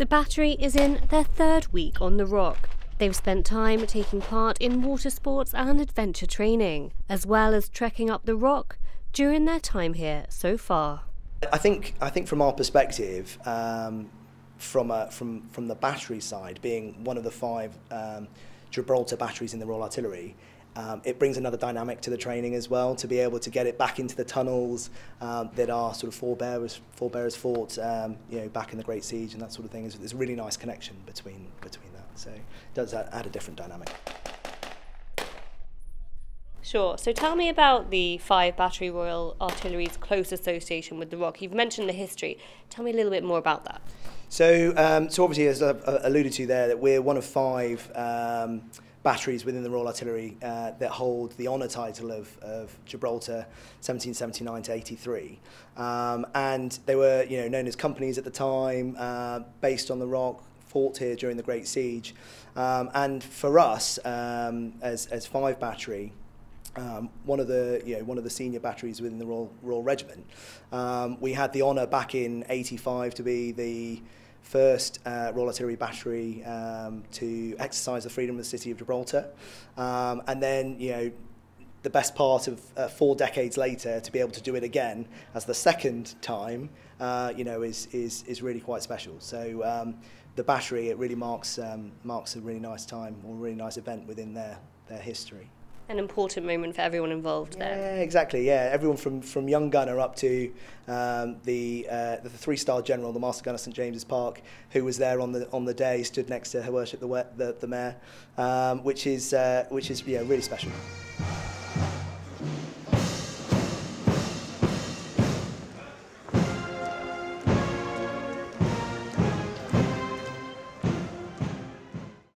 The battery is in their third week on the rock. They've spent time taking part in water sports and adventure training, as well as trekking up the rock during their time here so far. I think I think from our perspective, um, from a, from from the battery side, being one of the five um, Gibraltar batteries in the Royal Artillery, um, it brings another dynamic to the training as well to be able to get it back into the tunnels um, that are sort of forebearers forebearers fought um, you know back in the Great Siege and that sort of thing. There's a really nice connection between between that. So it does add, add a different dynamic. Sure. So tell me about the Five Battery Royal Artillery's close association with the Rock. You've mentioned the history. Tell me a little bit more about that. So, um, so obviously, as I've alluded to there, that we're one of five. Batteries within the Royal Artillery uh, that hold the honour title of, of Gibraltar 1779 to 83. Um, and they were you know, known as companies at the time, uh, based on the rock, fought here during the Great Siege. Um, and for us, um, as, as Five Battery, um, one of the you know one of the senior batteries within the Royal, Royal Regiment. Um, we had the honour back in '85 to be the first uh, Royal Artillery Battery um, to exercise the freedom of the city of Gibraltar. Um, and then, you know, the best part of uh, four decades later to be able to do it again as the second time, uh, you know, is, is, is really quite special. So um, the battery, it really marks, um, marks a really nice time or a really nice event within their, their history an important moment for everyone involved yeah, there. Yeah, exactly. Yeah, everyone from from young gunner up to um, the uh, the three star general, the master gunner St James's Park, who was there on the on the day, stood next to Her Worship the the, the Mayor, um, which is uh, which is yeah really special.